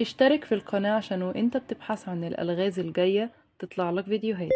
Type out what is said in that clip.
اشترك في القناة عشان وانت بتبحث عن الألغاز الجاية تطلع لك فيديوهات.